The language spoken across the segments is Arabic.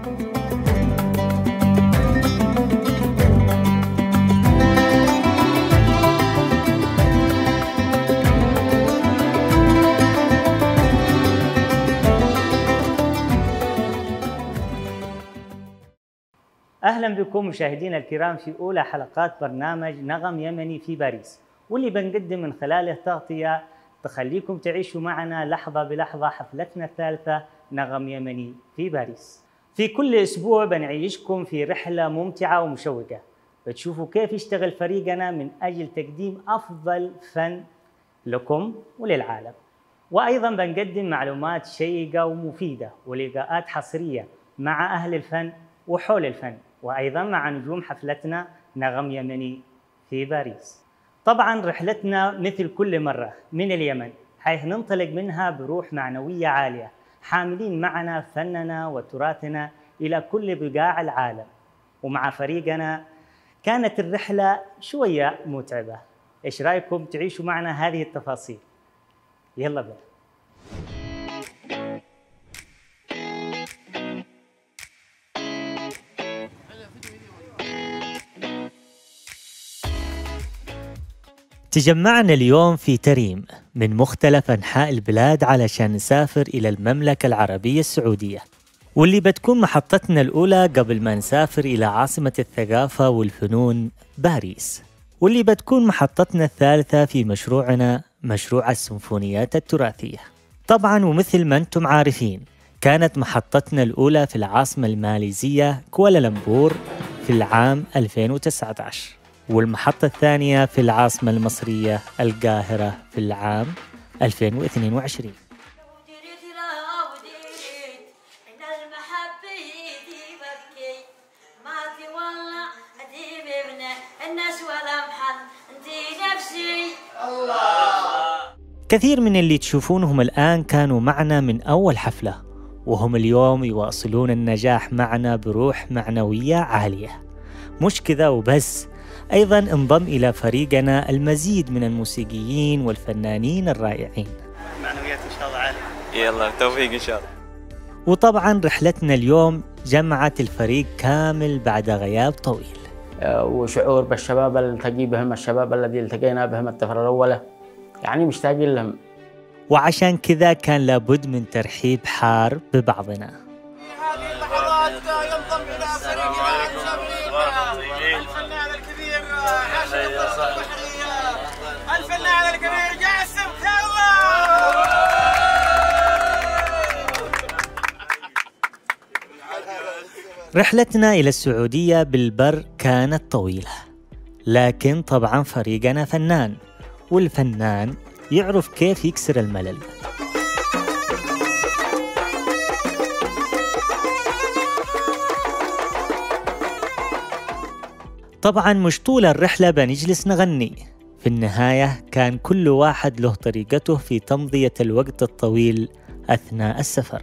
أهلا بكم مشاهدينا الكرام في أولى حلقات برنامج نغم يمني في باريس واللي بنقدم من خلاله تغطية تخليكم تعيشوا معنا لحظة بلحظة حفلتنا الثالثة نغم يمني في باريس. في كل أسبوع بنعيشكم في رحلة ممتعة ومشوقة بتشوفوا كيف يشتغل فريقنا من أجل تقديم أفضل فن لكم وللعالم. وأيضا بنقدم معلومات شيقة ومفيدة ولقاءات حصرية مع أهل الفن وحول الفن وأيضا مع نجوم حفلتنا نغم يمني في باريس. طبعا رحلتنا مثل كل مرة من اليمن حيث ننطلق منها بروح معنوية عالية حاملين معنا فننا وتراثنا إلى كل بقاع العالم. ومع فريقنا كانت الرحلة شوية متعبة. إيش رأيكم تعيشوا معنا هذه التفاصيل؟ يلا بينا. تجمعنا اليوم في تريم من مختلف أنحاء البلاد علشان نسافر إلى المملكة العربية السعودية واللي بتكون محطتنا الأولى قبل ما نسافر إلى عاصمة الثقافة والفنون باريس واللي بتكون محطتنا الثالثة في مشروعنا مشروع السيمفونيات التراثية. طبعا ومثل ما أنتم عارفين كانت محطتنا الأولى في العاصمة الماليزية كوالالمبور في العام 2019 والمحطة الثانية في العاصمة المصرية القاهرة في العام 2022 كثير من اللي تشوفونهم الآن كانوا معنا من أول حفلة وهم اليوم يواصلون النجاح معنا بروح معنوية عالية. مش كذا وبس أيضا انضم إلى فريقنا المزيد من الموسيقيين والفنانين الرائعين. معنويات إن شاء الله عالية يلا توفيق إن شاء الله. وطبعا رحلتنا اليوم جمعت الفريق كامل بعد غياب طويل. وشعور بالشباب اللي التقي بهم الشباب الذي التقينا بهم الدفعة الأولى. يعني مشتاقين لهم. وعشان كذا كان لابد من ترحيب حار ببعضنا. هذه اللحظات ينضم إلى فريقنا الفنان البحريه الفنان الكبير جاسم رحلتنا إلى السعودية بالبر كانت طويلة لكن طبعا فريقنا فنان والفنان يعرف كيف يكسر الملل. طبعا مش طول الرحلة بنجلس نغني. في النهاية كان كل واحد له طريقته في تمضية الوقت الطويل أثناء السفر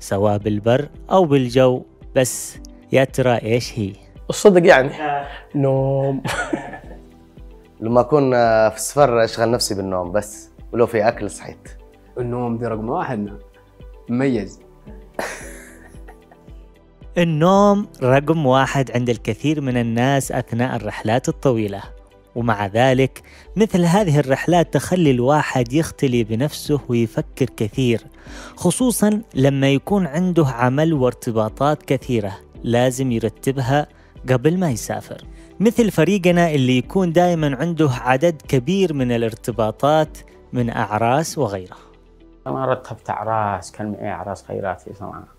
سواء بالبر أو بالجو. بس يا ترى إيش هي؟ الصدق يعني. نوم. لما أكون في السفر أشغل نفسي بالنوم بس ولو في أكل صحيت. النوم دي رقم واحد. مميز. النوم رقم واحد عند الكثير من الناس أثناء الرحلات الطويلة. ومع ذلك مثل هذه الرحلات تخلي الواحد يختلي بنفسه ويفكر كثير خصوصا لما يكون عنده عمل وارتباطات كثيرة لازم يرتبها قبل ما يسافر. مثل فريقنا اللي يكون دائما عنده عدد كبير من الارتباطات من أعراس وغيرها أنا رتبت أعراس كان معي أعراس خيراتي صراحة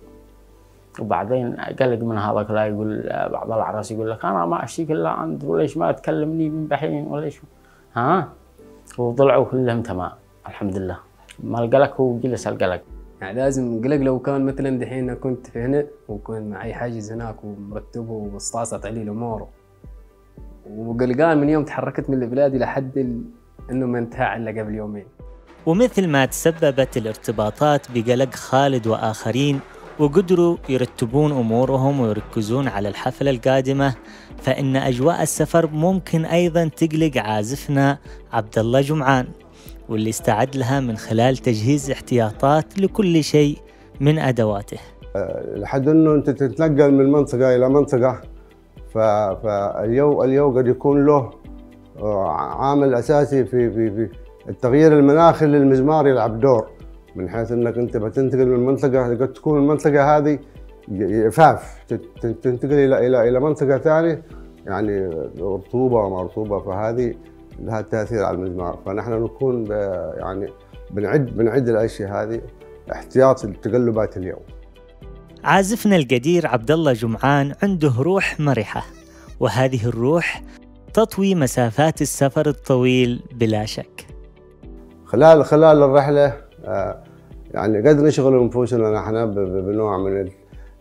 وبعدين قلق من هذا كذا يقول بعض الأعراس يقول لك أنا ما أشتيك إلا أنت وليش ما تكلمني من بحين وليش؟ ها؟ وطلعوا كلهم تمام الحمد لله. ما القلق هو جلس القلق. يعني لازم قلق لو كان مثلا دحين كنت في هنا وكان معي حاجز هناك ومرتبه ومسطاسة علي الأمور وقلقان من يوم تحركت من البلاد لحد ال... إنه ما انتهى إلا قبل يومين. ومثل ما تسببت الارتباطات بقلق خالد وآخرين وقدروا يرتبون أمورهم ويركزون على الحفلة القادمة فإن أجواء السفر ممكن أيضا تقلق عازفنا عبد الله جمعان واللي استعد لها من خلال تجهيز احتياطات لكل شيء من أدواته. آه، لحد إنه أنت تتنقل من منطقة إلى منطقة فاليو اليو قد يكون له آه، عامل أساسي في في في التغيير المناخي للمزمار يلعب دور. من حيث إنك أنت بتنتقل من منطقة قد تكون المنطقة هذه جفاف تنتقل إلى إلى إلى منطقة ثانية يعني رطوبة وما رطوبة فهذه لها تأثير على المزمار فنحن نكون يعني بنعد بنعد الأشياء هذه احتياط لتقلبات اليوم. عازفنا القدير عبد الله جمعان عنده روح مرحة وهذه الروح تطوي مسافات السفر الطويل بلا شك. خلال خلال الرحلة آه، يعني قد نشغل انفسنا نحن بنوع من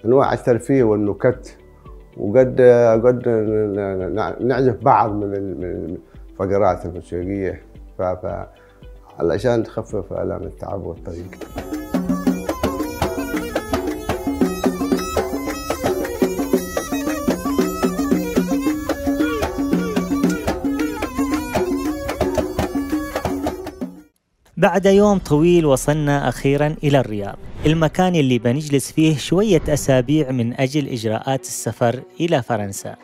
أنواع الترفيه والنكت وقد قد نعزف بعض من ال- من الفقرات الموسيقية. علشان تخفف آلام التعب والطريق. بعد يوم طويل وصلنا أخيرا إلى الرياض. المكان اللي بنجلس فيه شوية أسابيع من أجل إجراءات السفر إلى فرنسا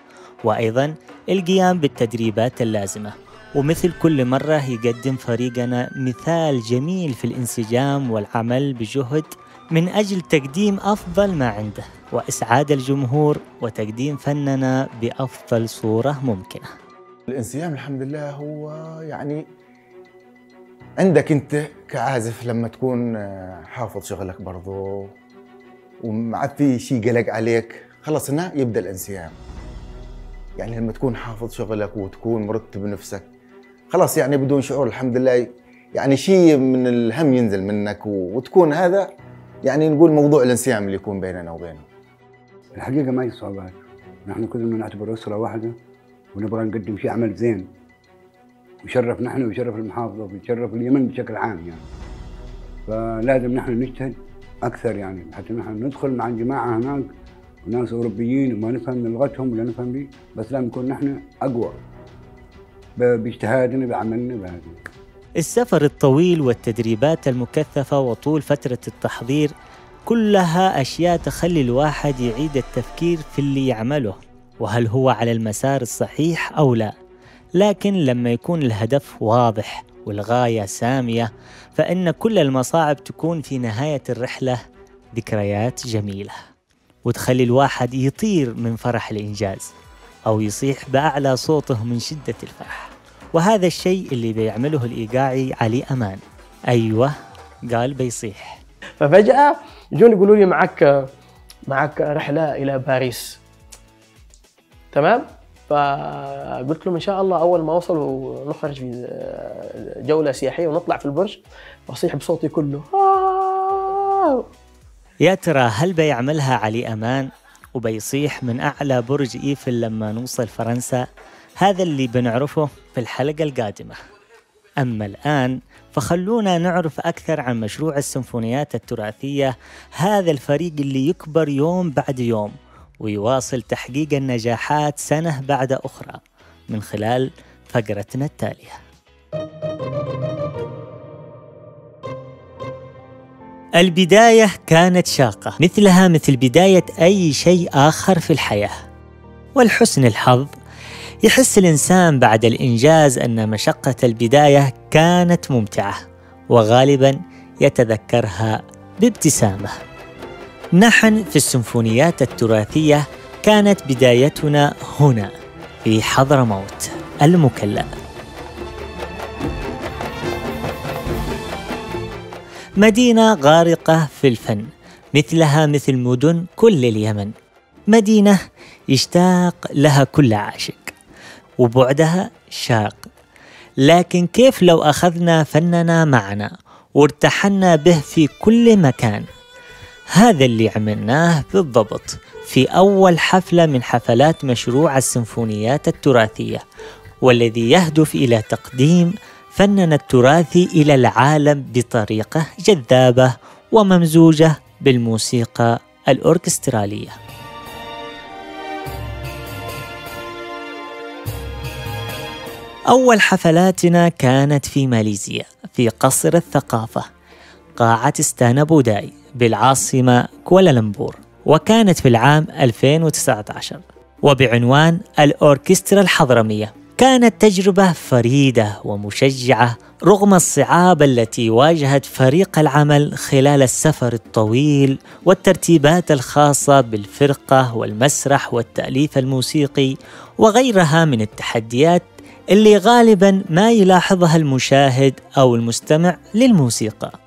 وأيضا القيام بالتدريبات اللازمة. ومثل كل مرة يقدم فريقنا مثال جميل في الانسجام والعمل بجهد من أجل تقديم أفضل ما عنده وإسعاد الجمهور وتقديم فننا بأفضل صورة ممكنة. الانسجام الحمد لله هو يعني عندك انت كعازف لما تكون آه، حافظ شغلك برضو وما في شيء قلق عليك خلص هنا يبدأ الانسجام يعني لما تكون حافظ شغلك وتكون مرتب نفسك خلاص يعني بدون شعور الحمد لله يعني شيء من الهم ينزل منك وتكون هذا يعني نقول موضوع الانسجام اللي يكون بيننا وبينه. الحقيقة ما هي صعوبات نحن كلنا نعتبر أسرة واحدة ونبغى نقدم شيء عمل زين. ويشرف نحن ويشرف المحافظة ويشرف اليمن بشكل عام يعني. فلازم نحن نجتهد أكثر يعني حتى نحن ندخل مع الجماعة هناك وناس أوروبيين وما نفهم لغتهم ولا نفهم بي بس لازم نكون نحن أقوى باجتهادنا بعملنا بهذا. السفر الطويل والتدريبات المكثفة وطول فترة التحضير كلها أشياء تخلي الواحد يعيد التفكير في اللي يعمله. وهل هو على المسار الصحيح أو لا؟ لكن لما يكون الهدف واضح والغاية سامية فإن كل المصاعب تكون في نهاية الرحلة ذكريات جميلة. وتخلي الواحد يطير من فرح الإنجاز أو يصيح بأعلى صوته من شدة الفرح. وهذا الشيء اللي بيعمله الإيقاعي علي أمان. أيوة قال بيصيح. ففجأة جون يقولوا لي معك معك رحلة إلى باريس. تمام؟ فقلت لهم إن شاء الله أول ما أوصل ونخرج في جولة سياحية ونطلع في البرج بصيح بصوتي كله آه! يا ترى هل بيعملها علي أمان؟ وبيصيح من أعلى برج إيفل لما نوصل فرنسا؟ هذا اللي بنعرفه في الحلقة القادمة. أما الآن فخلونا نعرف أكثر عن مشروع السيمفونيات التراثية هذا الفريق اللي يكبر يوم بعد يوم. ويواصل تحقيق النجاحات سنة بعد أخرى من خلال فقرتنا التالية. البداية كانت شاقة مثلها مثل بداية أي شيء آخر في الحياة. والحسن الحظ يحس الإنسان بعد الإنجاز أن مشقة البداية كانت ممتعة وغالبا يتذكرها بابتسامة. نحن في السيمفونيات التراثية كانت بدايتنا هنا في حضرموت المكلا مدينة غارقة في الفن مثلها مثل مدن كل اليمن. مدينة يشتاق لها كل عاشق وبعدها شاق لكن كيف لو أخذنا فننا معنا وارتحلنا به في كل مكان؟ هذا اللي عملناه بالضبط في أول حفلة من حفلات مشروع السيمفونيات التراثية والذي يهدف إلى تقديم فننا التراثي إلى العالم بطريقة جذابة وممزوجة بالموسيقى الأوركسترالية. أول حفلاتنا كانت في ماليزيا في قصر الثقافة قاعة ستانا بوداي بالعاصمة كوالالمبور وكانت في العام 2019 وبعنوان الأوركسترا الحضرمية. كانت تجربة فريدة ومشجعة رغم الصعاب التي واجهت فريق العمل خلال السفر الطويل والترتيبات الخاصة بالفرقة والمسرح والتأليف الموسيقي وغيرها من التحديات اللي غالبا ما يلاحظها المشاهد أو المستمع للموسيقى.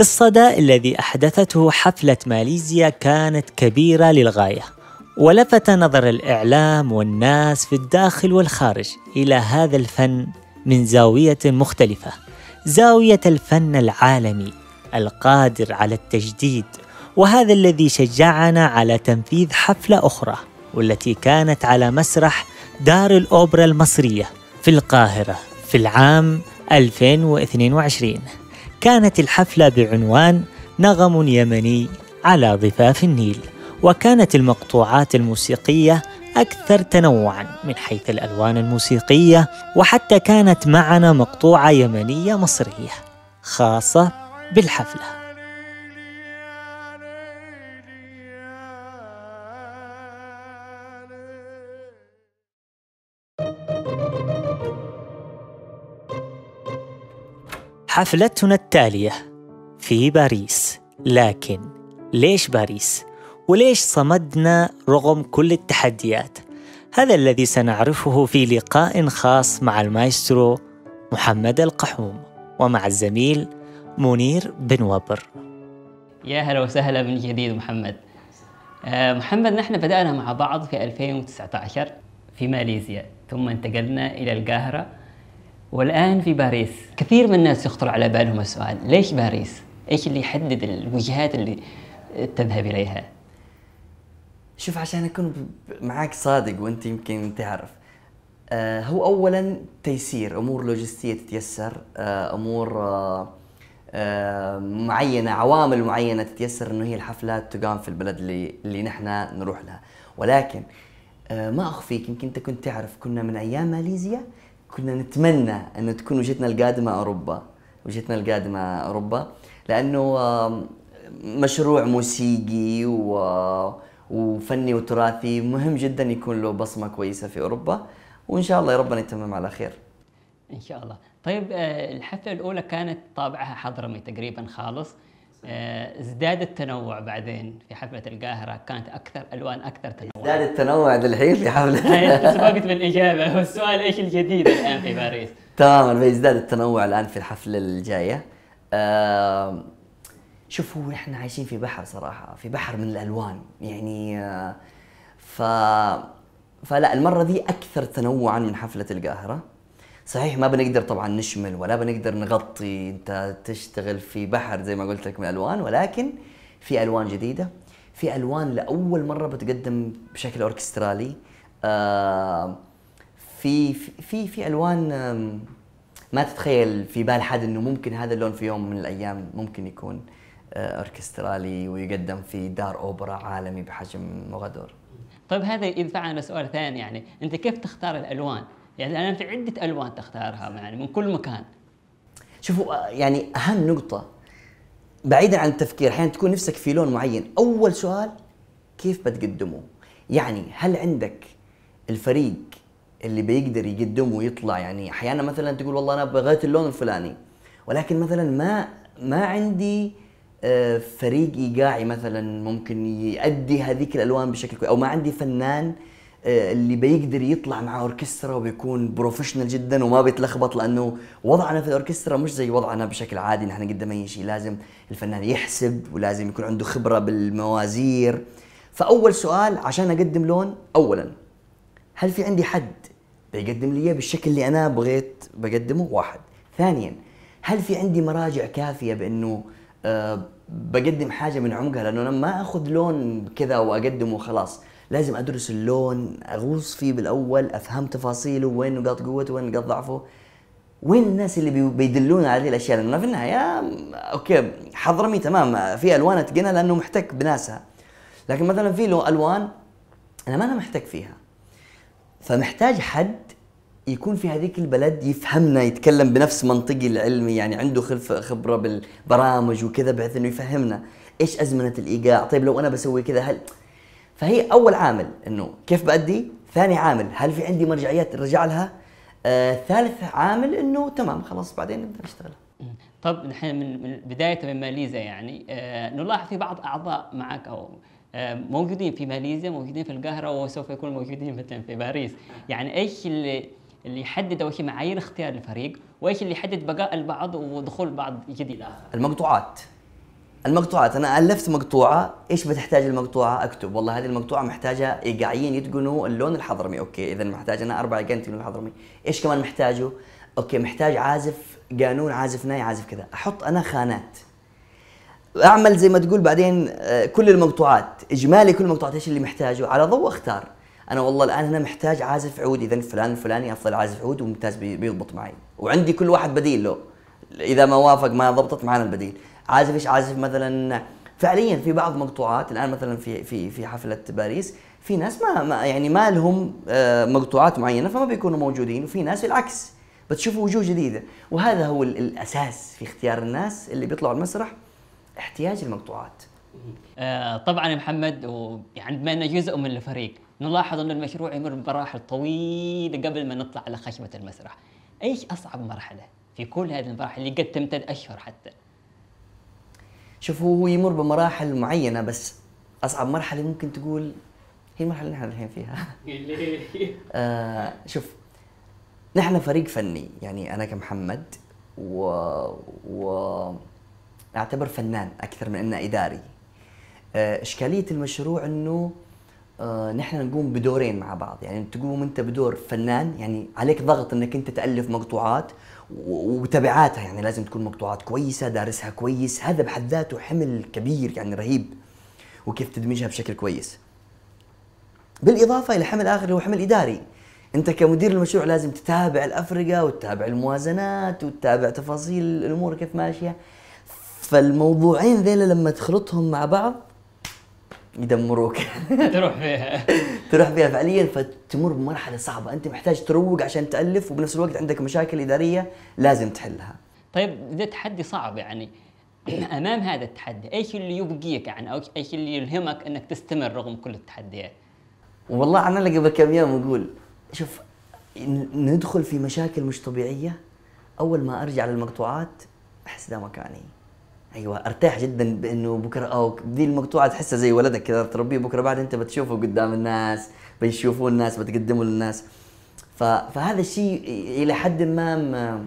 الصدى الذي أحدثته حفلة ماليزيا كانت كبيرة للغاية ولفت نظر الإعلام والناس في الداخل والخارج إلى هذا الفن من زاوية مختلفة زاوية الفن العالمي القادر على التجديد وهذا الذي شجعنا على تنفيذ حفلة أخرى والتي كانت على مسرح دار الأوبرا المصرية في القاهرة في العام 2022 كانت الحفلة بعنوان نغم يمني على ضفاف النيل وكانت المقطوعات الموسيقية أكثر تنوعا من حيث الألوان الموسيقية وحتى كانت معنا مقطوعة يمنية مصرية خاصة بالحفلة. حفلتنا التالية في باريس لكن ليش باريس؟ وليش صمدنا رغم كل التحديات؟ هذا الذي سنعرفه في لقاء خاص مع المايسترو محمد القحوم ومع الزميل منير بن وبر يا هلا وسهلا من جديد محمد آه، محمد نحن بدأنا مع بعض في 2019 في ماليزيا ثم انتقلنا إلى القاهرة والآن في باريس كثير من الناس يخطر على بالهم السؤال ليش باريس؟ إيش اللي يحدد الوجهات اللي تذهب إليها؟ شوف عشان أكون ب- معاك صادق وأنت يمكن تعرف آه هو اولا تيسير أمور لوجستية تتيسر آه أمور آه معينة عوامل معينة تتيسر إنه هي الحفلات تقام في البلد اللي اللي نحن نروح لها ولكن ما أخفيك يمكن أنت كنت تعرف كنا من أيام ماليزيا كنا نتمنى انه تكون وجهتنا القادمة أوروبا وجهتنا القادمة أوروبا لأنه آم، مشروع موسيقي وفني وتراثي مهم جدا يكون له بصمة كويسة في أوروبا وإن شاء الله يا ربنا يتمم على خير. إن شاء الله. طيب آه، الحفلة الأولى كانت طابعها حضرمي تقريبا خالص. ازداد التنوع بعدين في حفلة القاهرة. كانت أكثر ألوان أكثر تنوع. ازداد التنوع الحين في حفلة. هاي سبقت بالإجابة. والسؤال إيش الجديد الآن في باريس؟ تماما بيزداد التنوع الآن في الحفلة الجاية. آه شوف هو إحنا عايشين في بحر صراحة في بحر من الألوان. يعني آه ف فلا المرة دي أكثر تنوعا من حفلة القاهرة. صحيح ما بنقدر طبعا نشمل ولا بنقدر نغطي أنت تشتغل في بحر زي ما قلت لك من الالوان ولكن في ألوان جديدة في ألوان لأول مرة بتقدم بشكل أوركسترالي آه في في في ألوان ما تتخيل في بال حد إنه ممكن هذا اللون في يوم من الأيام ممكن يكون آه، أوركسترالي ويقدم في دار أوبرا عالمي بحجم موغادور طيب هذا يدفعنا لسؤال ثاني يعني أنت كيف تختار الألوان؟ يعني الآن في عدة ألوان تختارها يعني من كل مكان. شوفوا يعني أهم نقطة بعيدا عن التفكير أحيانا تكون نفسك في لون معين أول سؤال كيف بتقدمه؟ يعني هل عندك الفريق اللي بيقدر يقدمه ويطلع؟ يعني أحيانا مثلا تقول والله أنا بغيت اللون الفلاني ولكن مثلا ما ما عندي آه، فريق ايقاعي مثلا ممكن يؤدي هذيك الألوان بشكل كويس أو ما عندي فنان اللي بيقدر يطلع مع أوركسترا وبيكون professional جدا وما بيتلخبط لأنه وضعنا في الاوركسترا مش زي وضعنا بشكل عادي. نحن قدام أي شيء لازم الفنان يحسب ولازم يكون عنده خبرة بالموازير. فأول سؤال عشان أقدم لون اولا هل في عندي حد بيقدم لي بالشكل اللي أنا بغيت بقدمه؟ واحد. ثانيا هل في عندي مراجع كافية بأنه آه بقدم حاجة من عمقها؟ لأنه أنا ما أخذ لون كذا وأقدمه وخلاص. لازم أدرس اللون أغوص فيه بالأول أفهم تفاصيله وين نقاط قوته وين نقاط ضعفه. وين الناس اللي بي- بيدلونا على هذه الأشياء؟ لأنه في النهاية okay حضرمي تمام في ألوان أتقنها لأنه محتك بناسها. لكن مثلا في له ألوان أنا ما أنا محتاج فيها. فمحتاج حد يكون في هذيك البلد يفهمنا يتكلم بنفس منطقي العلمي يعني عنده خبرة بالبرامج وكذا بحيث إنه يفهمنا إيش أزمنة الإيقاع. طيب لو أنا بسوي كذا هل فهي أول عامل إنه كيف بأدي؟ ثاني عامل هل في عندي مرجعيات ارجع لها؟ آه، ثالث عامل إنه تمام خلاص بعدين نبدأ نشتغل. طب نحن من بداية من ماليزيا يعني آه، نلاحظ في بعض أعضاء معك أو آه، موجودين في ماليزيا موجودين في القاهرة وسوف يكونوا موجودين مثلا في باريس. يعني إيش اللي اللي يحدد اول شيء معايير اختيار الفريق؟ وإيش اللي يحدد بقاء البعض ودخول بعض جديد آخر؟ المقطوعات. المقطوعات. أنا ألفت مقطوعة. إيش بتحتاج المقطوعة؟ أكتب. والله هذه المقطوعة محتاجة ايقاعيين يتقنوا اللون الحضرمي. أوكي إذا محتاج أنا أربع ايقاعين يتقنوا الحضرمي. إيش كمان محتاجه؟ okay محتاج عازف قانون عازف ناي عازف كذا. أحط أنا خانات. أعمل زي ما تقول بعدين آه، كل المقطوعات. إجمالي كل المقطوعات. إيش اللي محتاجه؟ على ضوء أختار. أنا والله الآن أنا محتاج عازف عود اذا فلان الفلاني أفضل عازف عود وممتاز بي- بيضبط معي. وعندي كل واحد بديل له. إذا ما وافق ما ضبطت معنا البديل. عازف إيش عازف مثلا فعليا في بعض مقطوعات الآن مثلا في في في حفلة باريس في ناس ما, ما يعني ما لهم آه، مقطوعات معينة فما بيكونوا موجودين وفي ناس بالعكس بتشوفوا وجوه جديدة وهذا هو ال- الأساس في اختيار الناس اللي بيطلعوا المسرح احتياج المقطوعات آه، طبعا يا محمد ويعني بما إنه جزء من الفريق نلاحظ أن المشروع يمر بمراحل طويلة قبل ما نطلع على خشبه المسرح. إيش أصعب مرحلة في كل هذه المراحل اللي قد تمتد أشهر حتى؟ شوفوا هو يمر بمراحل معينة بس أصعب مرحلة ممكن تقول هي المرحلة اللي نحن الحين فيها. آه شوف نحن فريق فني يعني أنا كمحمد و, و... أعتبر فنان أكثر من إنه إداري. آه إشكالية المشروع إنه آه نحن نقوم بدورين مع بعض. يعني تقوم أنت بدور فنان يعني عليك ضغط إنك أنت تألف مقطوعات وتبعاتها يعني لازم تكون مقطوعات كويسة دارسها كويس. هذا بحد ذاته حمل كبير يعني رهيب وكيف تدمجها بشكل كويس. بالإضافة إلى حمل آخر هو حمل إداري. أنت كمدير المشروع لازم تتابع الأفرقة وتتابع الموازنات وتتابع تفاصيل الأمور كيف ماشية. فالموضوعين ذيلا لما تخلطهم مع بعض يدمروك. تروح فيها. تروح فيها. فعليا فتمر بمرحلة صعبة. أنت محتاج تروق عشان تألف وبنفس الوقت عندك مشاكل إدارية لازم تحلها. طيب ده تحدي صعب يعني. أمام هذا التحدي إيش اللي يبقيك يعني؟ أو إيش اللي يلهمك إنك تستمر رغم كل التحديات؟ والله أنا اللي قبل كم يوم أقول شوف ندخل في مشاكل مش طبيعية. أول ما أرجع للمقطوعات أحس ده مكاني. أيوه أرتاح جدا بإنه بكرة أو دي المقطوعة تحسها زي ولدك كذا تربيه بكرة بعد أنت بتشوفه قدام الناس بيشوفوه الناس بتقدمه للناس. فهذا الشيء إلى حد ما, ما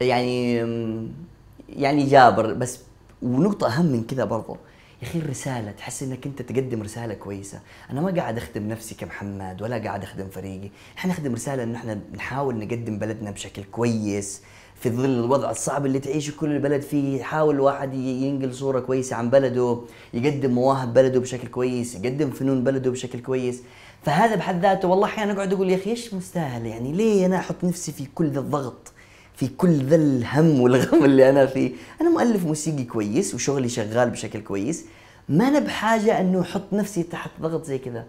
يعني يعني جابر. بس ونقطة أهم من كذا برضو يا أخي الرسالة تحس إنك أنت تقدم رسالة كويسة. أنا ما قاعد أخدم نفسي كمحمد ولا قاعد أخدم فريقي. إحنا نخدم رسالة إن إحنا نحاول نقدم بلدنا بشكل كويس في ظل الوضع الصعب اللي تعيشه كل البلد فيه يحاول الواحد ينقل صورة كويسة عن بلده يقدم مواهب بلده بشكل كويس يقدم فنون بلده بشكل كويس. فهذا بحد ذاته والله أحيانا أقعد أقول يا أخي إيش مستاهل؟ يعني ليه أنا أحط نفسي في كل ذا الضغط في كل ذا الهم والغم اللي أنا فيه؟ أنا مؤلف موسيقي كويس وشغلي شغال بشكل كويس ما أنا بحاجة إنه أحط نفسي تحت ضغط زي كذا.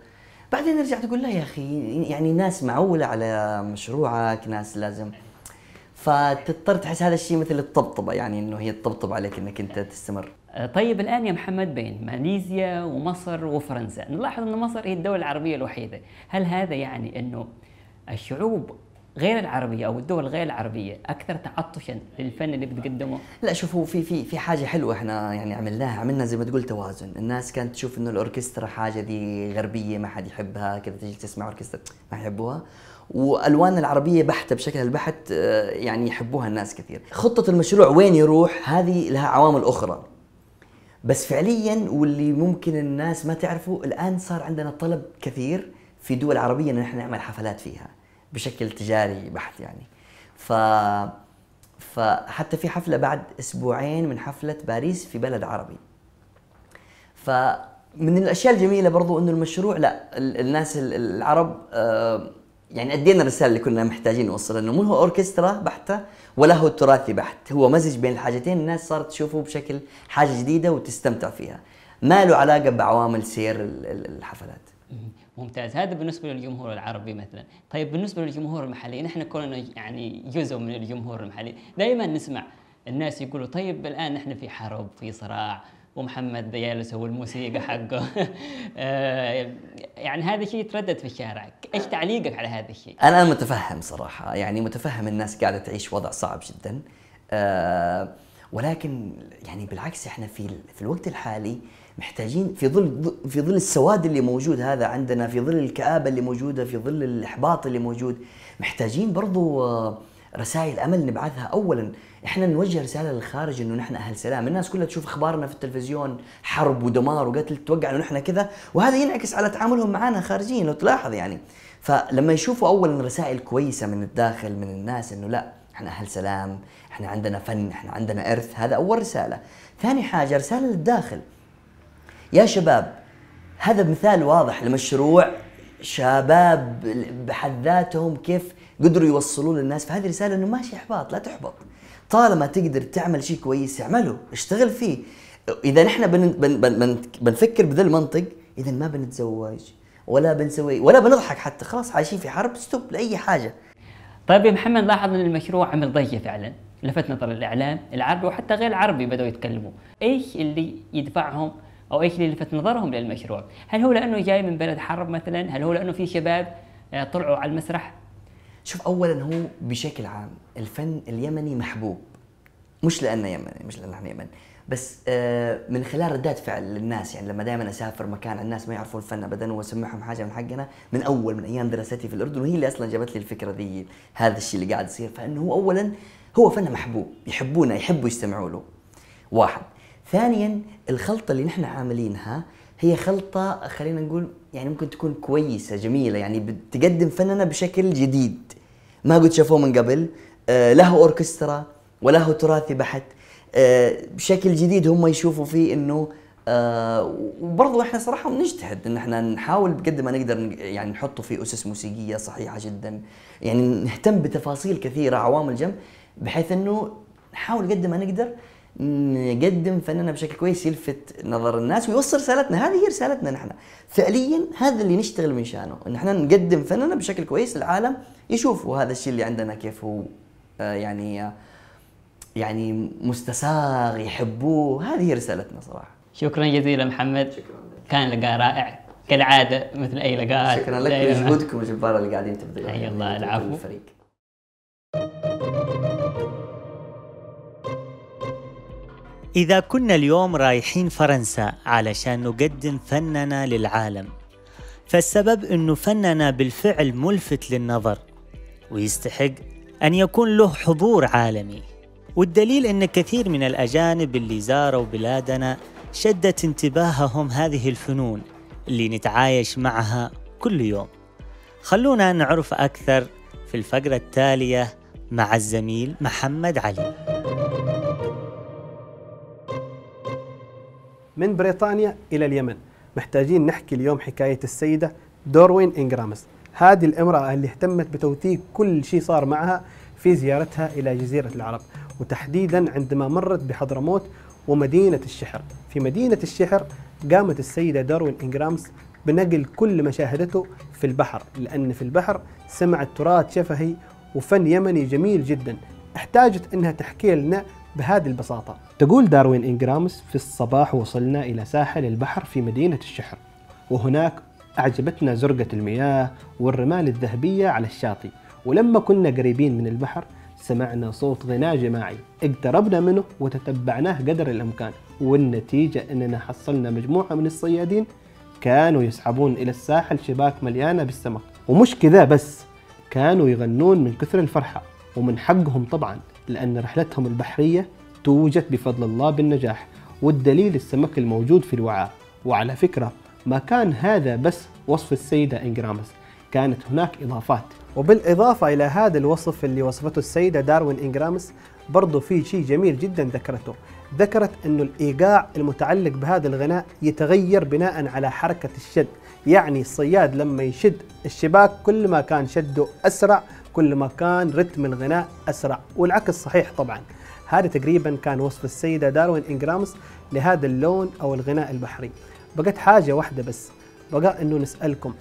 بعدين رجعت أقول لا يا أخي يعني ناس معولة على مشروعك ناس لازم فتضطر تحس هذا الشيء مثل الطبطبة يعني إنه هي تطبطب عليك إنك أنت تستمر. آه، طيب الآن يا محمد بين ماليزيا ومصر وفرنسا نلاحظ إن مصر هي الدولة العربية الوحيدة. هل هذا يعني إنه الشعوب غير العربية أو الدول غير العربية أكثر تعطشا للفن اللي بتقدمه لا شوفوا في في في حاجة حلوة إحنا يعني عملناها عملنا زي ما تقول توازن. الناس كانت تشوف إنه الأوركسترا حاجة دي غربية ما حد يحبها كذا تجي تسمع أوركسترا ما يحبوها. وألوان العربية بحتة بشكلها البحت آه، يعني يحبوها الناس كثير. خطة المشروع وين يروح؟ هذه لها عوامل أخرى. بس فعليا واللي ممكن الناس ما تعرفه الآن صار عندنا طلب كثير في دول عربية إن إحنا نعمل حفلات فيها. بشكل تجاري بحت يعني. ف فحتى في حفلة بعد أسبوعين من حفلة باريس في بلد عربي. فمن الأشياء الجميلة برضو إنه المشروع لا ال- الناس ال- العرب آه، يعني أدينا الرسالة اللي كنا محتاجين نوصلها إنه مو هو أوركسترا بحتة ولا هو تراثي بحت. هو مزج بين الحاجتين الناس صارت تشوفه بشكل حاجة جديدة وتستمتع فيها. ما له علاقة بعوامل سير ال- ال- الحفلات. ممتاز. هذا بالنسبة للجمهور العربي مثلا. طيب بالنسبة للجمهور المحلي نحن كنا يعني جزء من الجمهور المحلي. دائما نسمع الناس يقولوا طيب الآن نحن في حرب في صراع ومحمد جالس هو الموسيقى حقه. آه، يعني هذا الشيء يتردد في الشارع إيش تعليقك على هذا الشيء؟ أنا متفهم صراحة. يعني متفهم الناس قاعدة تعيش وضع صعب جدا. آه ولكن يعني بالعكس إحنا في في الوقت الحالي محتاجين في ظل في ظل السواد اللي موجود هذا عندنا في ظل الكآبة اللي موجودة في ظل الإحباط اللي موجود محتاجين برضو آه، رسائل أمل نبعثها أولا إحنا نوجه رسالة للخارج إنه نحن أهل سلام، الناس كلها تشوف أخبارنا في التلفزيون حرب ودمار وقتل تتوقع إنه نحن كذا وهذا ينعكس على تعاملهم معنا خارجيا لو تلاحظ يعني فلما يشوفوا اولا رسائل كويسة من الداخل من الناس إنه لا إحنا أهل سلام، إحنا عندنا فن، إحنا عندنا إرث، هذا أول رسالة. ثاني حاجة رسالة للداخل. يا شباب هذا مثال واضح لمشروع شباب بحد ذاتهم كيف قدروا يوصلوا للناس. فهذه رسالة إنه ماشي إحباط لا تحبط. طالما تقدر تعمل شيء كويس اعمله اشتغل فيه. إذا نحن بن بن بن بنفكر بذا المنطق إذا ما بنتزوج ولا بنسوي ولا بنضحك حتى خلاص عايشين في حرب ستوب لأي حاجة. طيب يا محمد لاحظ إن المشروع عمل ضجه فعلا لفت نظر الإعلام العربي وحتى غير العربي بدأوا يتكلموا. إيش اللي يدفعهم أو إيش اللي لفت نظرهم للمشروع؟ هل هو لأنه جاي من بلد حرب مثلا؟ هل هو لأنه في شباب آه، طلعوا على المسرح؟ شوف اولا هو بشكل عام الفن اليمني محبوب مش لأنه يمني مش لأن إحنا يمن بس آه، من خلال ردات فعل للناس يعني لما دائما أسافر مكان الناس ما يعرفون الفن ابدا وأسمعهم حاجة من حقنا من أول من أيام دراستي في الأردن وهي اللي أصلا جابت لي الفكرة ذي هذا الشيء اللي قاعد يصير. فإنه هو اولا هو فن محبوب يحبونه يحبوا يستمعوا له واحد. ثانيا الخلطة اللي نحن عاملينها هي خلطة خلينا نقول يعني ممكن تكون كويسة جميلة يعني بتقدم فننا بشكل جديد. ما قد شافوه من قبل. آه، له أوركسترا وله تراثي بحت. آه، بشكل جديد هم يشوفوا فيه إنه آه، وبرضه إحنا صراحة بنجتهد إن إحنا نحاول بقد ما نقدر يعني نحطه في أسس موسيقية صحيحة جدا. يعني نهتم بتفاصيل كثيرة عوامل جنب بحيث إنه نحاول قد ما نقدر نقدم فننا بشكل كويس يلفت نظر الناس ويوصل رسالتنا. هذه هي رسالتنا نحن. فعليا هذا اللي نشتغل من شأنه. ان إحنا نقدم فننا بشكل كويس للعالم يشوفوا هذا الشيء اللي عندنا كيف هو آه، يعني آه، يعني مستساغ يحبوه. هذه هي رسالتنا صراحة. شكرا جزيلا محمد. شكرا. كان لقاء رائع. كالعادة مثل أي لقاء شكرا لك. لجهودكم الجباره اللي قاعدين تبذلوها حي الله. العفو. الفريق. إذا كنا اليوم رايحين فرنسا علشان نقدم فننا للعالم فالسبب أنه فننا بالفعل ملفت للنظر ويستحق أن يكون له حضور عالمي. والدليل أن كثير من الأجانب اللي زاروا بلادنا شدت انتباههم هذه الفنون اللي نتعايش معها كل يوم. خلونا نعرف أكثر في الفقرة التالية مع الزميل محمد علي. من بريطانيا إلى اليمن. محتاجين نحكي اليوم حكاية السيدة دوروين إنغرامس هذه الامرأة اللي اهتمت بتوثيق كل شيء صار معها في زيارتها إلى جزيرة العرب وتحديدا عندما مرت بحضرموت ومدينة الشحر. في مدينة الشحر قامت السيدة داروين إنغرامس بنقل كل ما شاهدته في البحر لأن في البحر سمعت تراث شفهي وفن يمني جميل جدا. احتاجت إنها تحكي لنا بهذه البساطة. تقول داروين إنجرامس في الصباح وصلنا إلى ساحل البحر في مدينة الشحر وهناك أعجبتنا زرقة المياه والرمال الذهبية على الشاطئ. ولما كنا قريبين من البحر سمعنا صوت غناء جماعي. اقتربنا منه وتتبعناه قدر الإمكان. والنتيجة أننا حصلنا مجموعة من الصيادين كانوا يسحبون إلى الساحل شباك مليانة بالسمك. ومش كذا بس كانوا يغنون من كثر الفرحة ومن حقهم طبعا. لأن رحلتهم البحرية توجت بفضل الله بالنجاح والدليل السمك الموجود في الوعاء. وعلى فكرة ما كان هذا بس وصف السيدة إنجرامس كانت هناك إضافات. وبالإضافة إلى هذا الوصف اللي وصفته السيدة داروين إنجرامس برضو في شيء جميل جدا ذكرته. ذكرت أنه الإيقاع المتعلق بهذا الغناء يتغير بناء على حركة الشد. يعني الصياد لما يشد الشباك كل ما كان شده أسرع كل ما كان رتم الغناء أسرع والعكس صحيح طبعا. هذا تقريبا كان وصف السيدة داروين إنجرامس لهذا اللون أو الغناء البحري. بقت حاجة واحدة بس بقى إنه نسألكم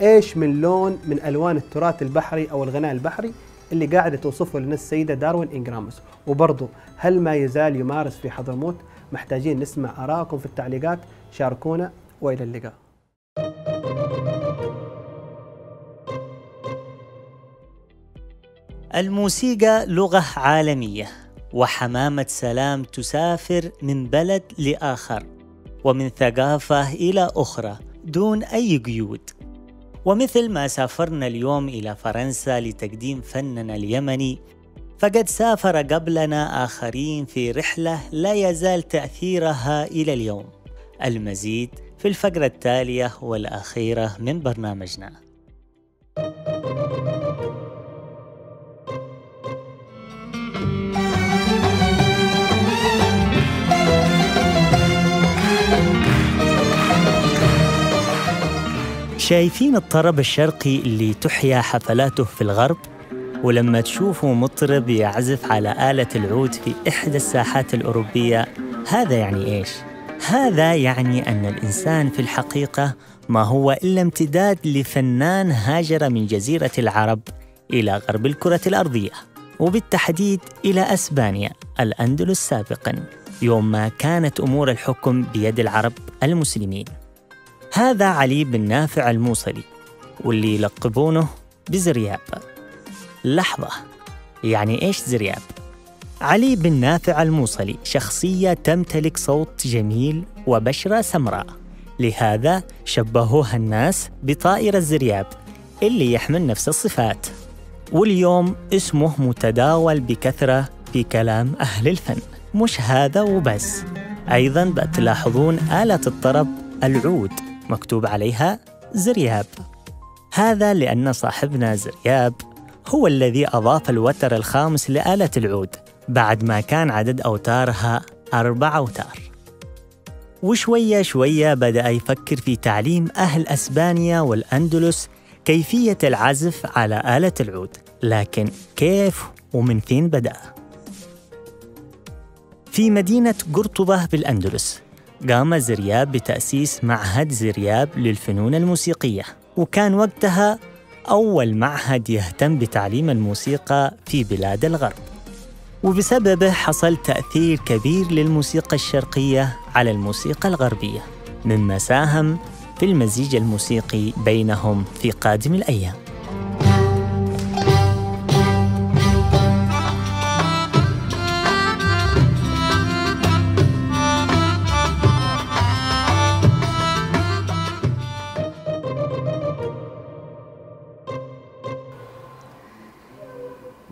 إيش من لون من ألوان التراث البحري أو الغناء البحري اللي قاعدة توصفه لنا السيدة داروين انجراموس وبرضه هل ما يزال يمارس في حضرموت؟ محتاجين نسمع آرائكم في التعليقات. شاركونا وإلى اللقاء. الموسيقى لغة عالمية وحمامة سلام تسافر من بلد لآخر ومن ثقافة إلى أخرى دون أي قيود. ومثل ما سافرنا اليوم إلى فرنسا لتقديم فننا اليمني فقد سافر قبلنا آخرين في رحلة لا يزال تأثيرها إلى اليوم المزيد في الفقرة التالية والأخيرة من برنامجنا. شايفين الطرب الشرقي اللي تحيا حفلاته في الغرب؟ ولما تشوفوا مطرب يعزف على آلة العود في إحدى الساحات الأوروبية هذا يعني إيش؟ هذا يعني أن الإنسان في الحقيقة ما هو إلا امتداد لفنان هاجر من جزيرة العرب إلى غرب الكرة الأرضية وبالتحديد إلى أسبانيا الأندلس سابقاً يوم ما كانت أمور الحكم بيد العرب المسلمين هذا علي بن نافع الموصلي واللي يلقبونه بزرياب. لحظة يعني إيش زرياب؟ علي بن نافع الموصلي شخصية تمتلك صوت جميل وبشرة سمراء. لهذا شبهوها الناس بطائر الزرياب اللي يحمل نفس الصفات. واليوم اسمه متداول بكثرة في كلام أهل الفن. مش هذا وبس. أيضا بتلاحظون آلة الطرب العود. مكتوب عليها زرياب هذا لأن صاحبنا زرياب هو الذي أضاف الوتر الخامس لآلة العود بعد ما كان عدد أوتارها أربع أوتار وشوية شوية بدأ يفكر في تعليم أهل أسبانيا والأندلس كيفية العزف على آلة العود لكن كيف ومن فين بدأ؟ في مدينة قرطبة بالأندلس قام زرياب بتأسيس معهد زرياب للفنون الموسيقية وكان وقتها أول معهد يهتم بتعليم الموسيقى في بلاد الغرب. وبسببه حصل تأثير كبير للموسيقى الشرقية على الموسيقى الغربية مما ساهم في المزيج الموسيقي بينهم في قادم الأيام.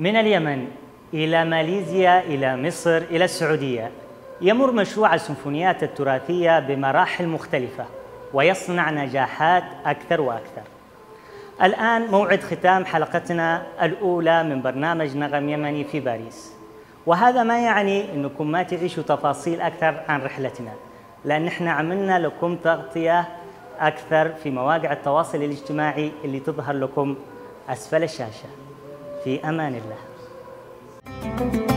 من اليمن إلى ماليزيا إلى مصر إلى السعودية يمر مشروع السيمفونيات التراثية بمراحل مختلفة ويصنع نجاحات أكثر وأكثر. الآن موعد ختام حلقتنا الأولى من برنامج نغم يمني في باريس. وهذا ما يعني أنكم ما تعيشوا تفاصيل أكثر عن رحلتنا لأن إحنا عملنا لكم تغطية أكثر في مواقع التواصل الاجتماعي اللي تظهر لكم أسفل الشاشة. في أمان الله.